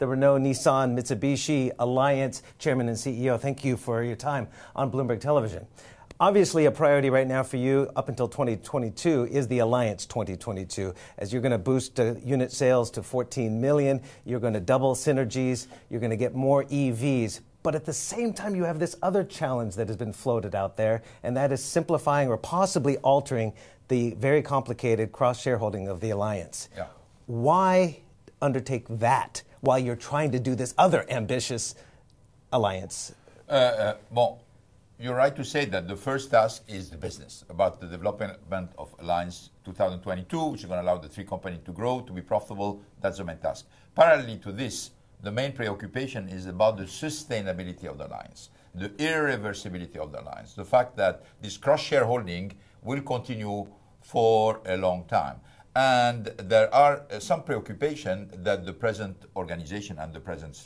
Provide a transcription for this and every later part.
the Renault Nissan Mitsubishi Alliance Chairman and CEO. Thank you for your time on Bloomberg Television. Obviously, a priority right now for you up until 2022 is the Alliance 2022, as you're going to boost uh, unit sales to 14 million. You're going to double synergies. You're going to get more EVs. But at the same time, you have this other challenge that has been floated out there, and that is simplifying or possibly altering the very complicated cross shareholding of the alliance. Yeah. Why undertake that while you're trying to do this other ambitious alliance? Uh, uh, well, you're right to say that the first task is the business, about the development of Alliance 2022, which is going to allow the three companies to grow, to be profitable. That's the main task. Parallelly to this, the main preoccupation is about the sustainability of the alliance, the irreversibility of the alliance, the fact that this cross shareholding will continue for a long time. And there are uh, some preoccupation that the present organization and the present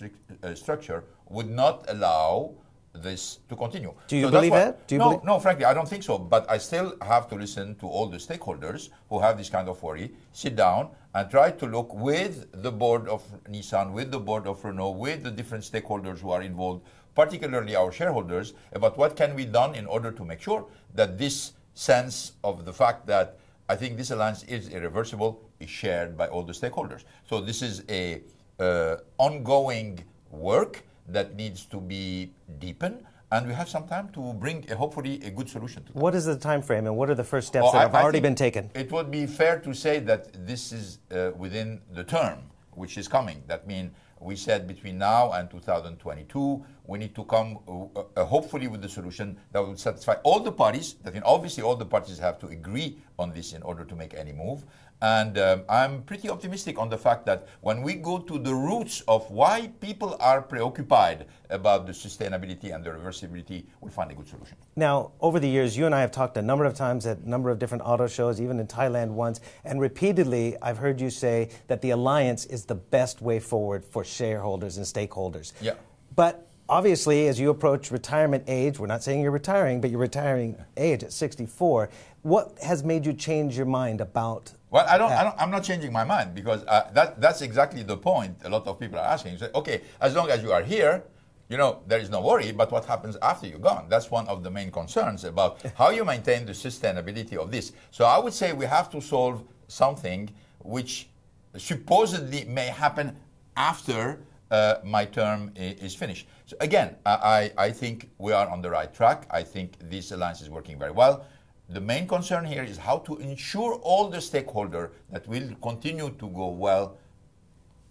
uh, structure would not allow this to continue. Do you so believe that? Do you no, believe? no, frankly, I don't think so. But I still have to listen to all the stakeholders who have this kind of worry, sit down and try to look with the board of Nissan, with the board of Renault, with the different stakeholders who are involved, particularly our shareholders, about what can be done in order to make sure that this sense of the fact that I think this alliance is irreversible is shared by all the stakeholders. So this is a uh, ongoing work that needs to be deepened and we have some time to bring a, hopefully a good solution to that. What is the time frame and what are the first steps that have I, already been taken? It would be fair to say that this is uh, within the term which is coming. That means we said between now and 2022, we need to come uh, uh, hopefully with a solution that will satisfy all the parties. That obviously all the parties have to agree on this in order to make any move. And um, I'm pretty optimistic on the fact that when we go to the roots of why people are preoccupied about the sustainability and the reversibility, we'll find a good solution. Now, over the years, you and I have talked a number of times at a number of different auto shows, even in Thailand once, and repeatedly I've heard you say that the alliance is the best way forward for shareholders and stakeholders. Yeah. But obviously, as you approach retirement age, we're not saying you're retiring, but you're retiring age at 64. What has made you change your mind about? Well, I don't. I don't I'm not changing my mind because uh, that that's exactly the point. A lot of people are asking. You say, okay, as long as you are here, you know, there is no worry. But what happens after you're gone? That's one of the main concerns about how you maintain the sustainability of this. So I would say we have to solve something which supposedly may happen after uh, my term is finished. So again, I, I think we are on the right track. I think this alliance is working very well. The main concern here is how to ensure all the stakeholders that will continue to go well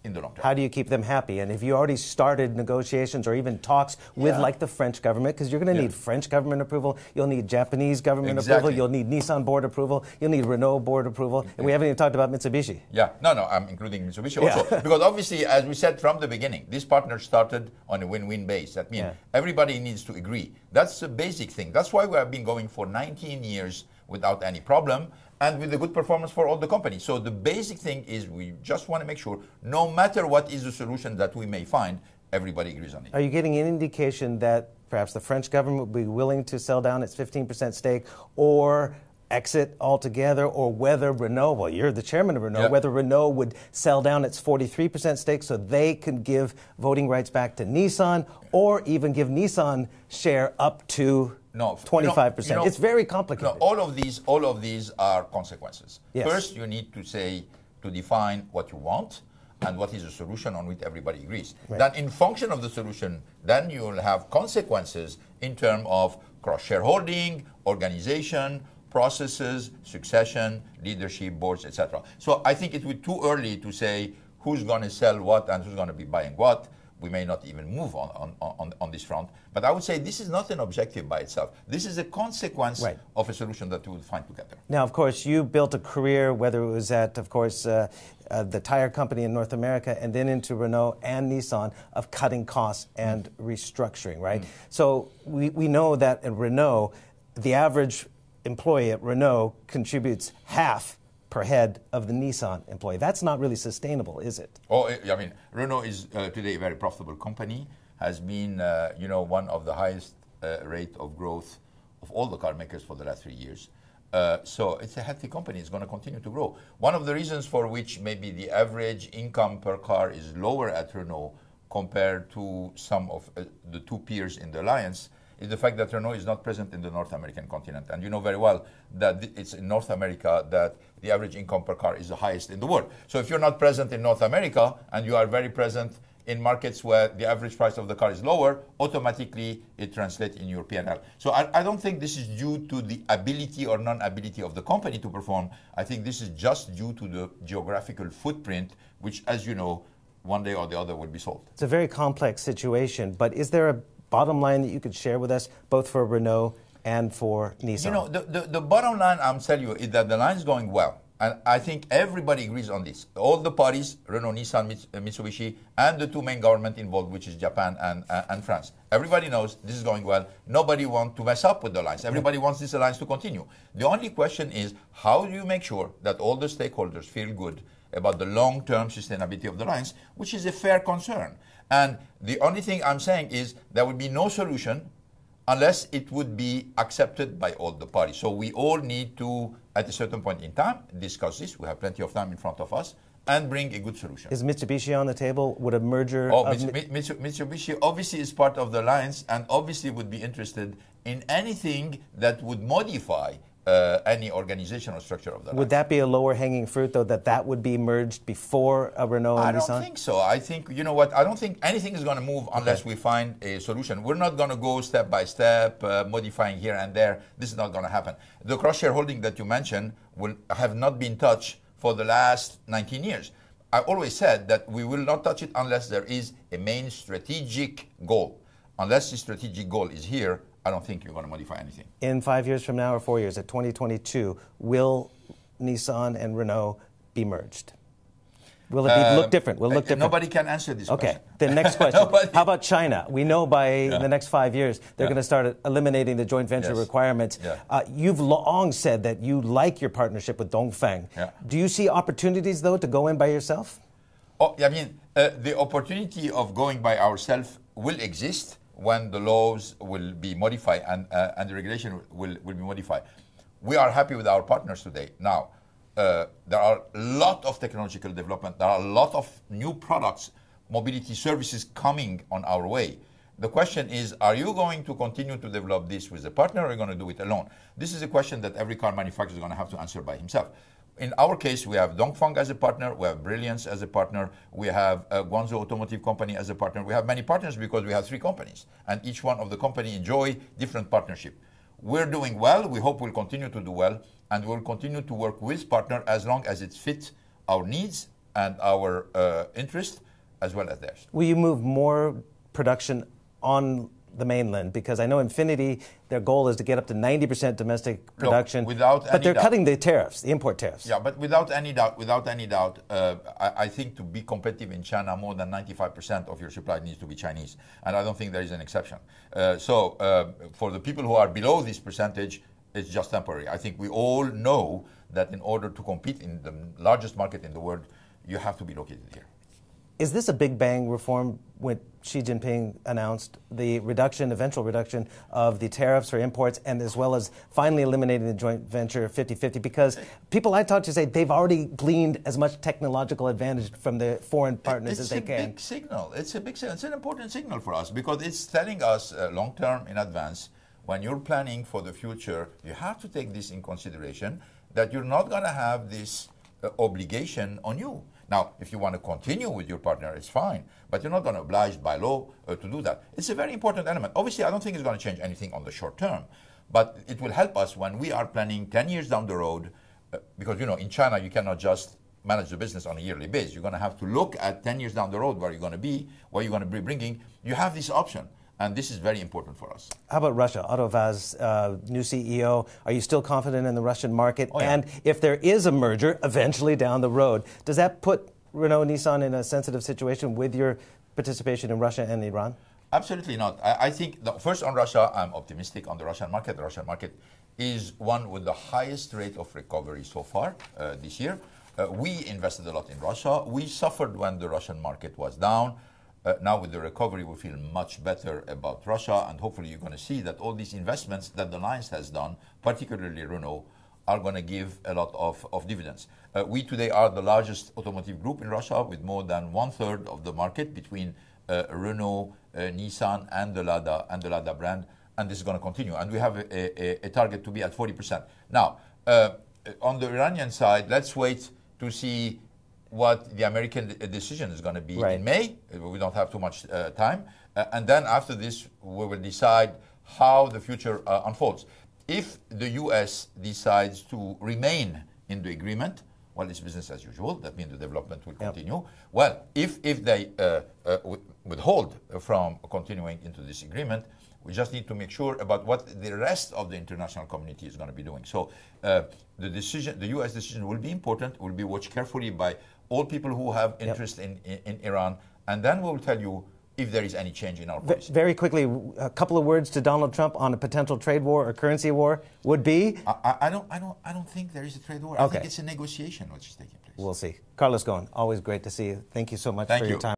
in the long term. How do you keep them happy? And if you already started negotiations or even talks with, yeah. like, the French government, because you're going to yeah. need French government approval, you'll need Japanese government exactly. approval, you'll need Nissan board approval, you'll need Renault board approval, and we haven't even talked about Mitsubishi. Yeah, no, no, I'm including Mitsubishi yeah. also. because obviously, as we said from the beginning, this partner started on a win win base. That means everybody needs to agree. That's a basic thing. That's why we have been going for 19 years without any problem and with a good performance for all the companies. So the basic thing is we just want to make sure no matter what is the solution that we may find, everybody agrees on it. Are you getting an indication that perhaps the French government would be willing to sell down its 15% stake or exit altogether, or whether Renault, well, you're the chairman of Renault, yep. whether Renault would sell down its 43% stake so they could give voting rights back to Nissan, or even give Nissan share up to no, 25%. You know, it's very complicated. No, all of these all of these are consequences. Yes. First, you need to say to define what you want and what is the solution on which everybody agrees. Right. Then in function of the solution, then you will have consequences in terms of cross shareholding, organization, processes, succession, leadership, boards, etc. So I think it would be too early to say who's going to sell what and who's going to be buying what we may not even move on, on, on, on, this front. But I would say this is not an objective by itself. This is a consequence right. of a solution that we will find together. Now, of course, you built a career, whether it was at, of course, uh, uh, the tire company in North America and then into Renault and Nissan of cutting costs and mm. restructuring, right? Mm. So we, we know that at Renault, the average employee at Renault contributes half per head of the Nissan employee. That's not really sustainable, is it? Oh, I mean, Renault is uh, today a very profitable company, has been, uh, you know, one of the highest uh, rate of growth of all the car makers for the last three years. Uh, so it's a healthy company. It's going to continue to grow. One of the reasons for which maybe the average income per car is lower at Renault compared to some of uh, the two peers in the alliance is the fact that Renault is not present in the North American continent. And you know very well that it's in North America that the average income per car is the highest in the world. So if you're not present in North America and you are very present in markets where the average price of the car is lower, automatically it translates in your P&L. So I, I, don't think this is due to the ability or non-ability of the company to perform. I think this is just due to the geographical footprint, which, as you know, one day or the other will be solved. It's a very complex situation, but is there a bottom line that you could share with us, both for Renault and for Nissan? You know, the, the, the bottom line I'm telling you is that the line is going well. And I think everybody agrees on this. All the parties, Renault, Nissan, Mitsubishi, and the two main government involved, which is Japan and, uh, and France. Everybody knows this is going well. Nobody wants to mess up with the alliance. Everybody wants this alliance to continue. The only question is how do you make sure that all the stakeholders feel good about the long-term sustainability of the alliance, which is a fair concern. And the only thing I'm saying is there will be no solution unless it would be accepted by all the parties. So we all need to, at a certain point in time, discuss this. We have plenty of time in front of us and bring a good solution. Is Mitsubishi on the table? Would a merger? Oh, Mitsubishi obviously is part of the alliance and obviously would be interested in anything that would modify uh, any organizational structure of that. Would that be a lower hanging fruit, though, that that would be merged before a Renault and I Nissan? don't think so. I think, you know what, I don't think anything is going to move unless okay. we find a solution. We're not going to go step by step, uh, modifying here and there. This is not going to happen. The cross shareholding that you mentioned will have not been touched for the last 19 years. I always said that we will not touch it unless there is a main strategic goal. Unless the strategic goal is here, I don't think you're going to modify anything. In five years from now or four years, at 2022, will Nissan and Renault be merged? Will it be, uh, look different? Will look different? Nobody can answer this okay. question. The next question. How about China? We know by yeah. the next five years they're yeah. going to start eliminating the joint venture yes. requirements. Yeah. Uh, you've long said that you like your partnership with Dongfeng. Do you see opportunities, though, to go in by yourself? Oh, I mean, uh, the opportunity of going by ourselves will exist when the laws will be modified and, uh, and the regulation will, will be modified. We are happy with our partners today. Now, uh, there are a lot of technological development, there are a lot of new products, mobility services coming on our way. The question is, are you going to continue to develop this with a partner or are you going to do it alone? This is a question that every car manufacturer is going to have to answer by himself in our case, we have Dongfeng as a partner, we have Brilliance as a partner, we have uh, Guangzhou Automotive Company as a partner. We have many partners because we have three companies, and each one of the company enjoy different partnership. We're doing well. We hope we'll continue to do well, and we'll continue to work with partner as long as it fits our needs and our uh, interest as well as theirs. Will you move more production on the mainland? Because I know Infiniti, their goal is to get up to 90% domestic production. Look, without but they're doubt. cutting the tariffs, the import tariffs. Yeah, but without any doubt, without any doubt, uh, I, I, think to be competitive in China, more than 95% of your supply needs to be Chinese, and I don't think there is an exception. Uh, so uh, for the people who are below this percentage, it's just temporary. I think we all know that in order to compete in the largest market in the world, you have to be located here. Is this a big bang reform when Xi Jinping announced the reduction, eventual reduction of the tariffs for imports, and as well as finally eliminating the joint venture 50 50? Because people I talk to say they've already gleaned as much technological advantage from the foreign partners it's as they can. It's a big signal. It's a big signal. It's an important signal for us because it's telling us uh, long term in advance when you're planning for the future, you have to take this in consideration that you're not going to have this uh, obligation on you. Now, if you want to continue with your partner, it's fine, but you're not going to oblige by law uh, to do that. It's a very important element. Obviously, I don't think it's going to change anything on the short term, but it will help us when we are planning 10 years down the road, uh, because, you know, in China, you cannot just manage the business on a yearly basis. You're going to have to look at 10 years down the road where you're going to be, where you're going to be bringing. You have this option. And this is very important for us. How about Russia? Autovaz, uh, new CEO. Are you still confident in the Russian market? Oh, yeah. And if there is a merger eventually down the road, does that put Renault Nissan in a sensitive situation with your participation in Russia and Iran? Absolutely not. I, I think, the, first on Russia, I'm optimistic on the Russian market. The Russian market is one with the highest rate of recovery so far uh, this year. Uh, we invested a lot in Russia. We suffered when the Russian market was down. Uh, now with the recovery, we feel much better about Russia, and hopefully you're going to see that all these investments that the Alliance has done, particularly Renault, are going to give a lot of, of dividends. Uh, we today are the largest automotive group in Russia with more than one third of the market between uh, Renault, uh, Nissan, and the Lada and the Lada brand, and this is going to continue. And we have a, a, a target to be at 40%. Now, uh, on the Iranian side, let's wait to see what the American decision is going to be Right. in May. We don't have too much uh, time. Uh, and then after this, we will decide how the future uh, unfolds. If the US decides to remain in the agreement, well, it's business as usual. That means the development will Yep. continue. Well, if, if they uh, uh, withhold from continuing into this agreement, we just need to make sure about what the rest of the international community is going to be doing. So uh, the decision, the U.S. decision will be important, will be watched carefully by all people who have interest in, in, in Iran, and then we will tell you if there is any change in our policy. very quickly, a couple of words to Donald Trump on a potential trade war or currency war would be. I, I- I don't, I, don't, I don't think there is a trade war. I Okay. think it's a negotiation which is taking place. We'll see. Carlos Ghosn, always great to see you. Thank you so much Thank for your time.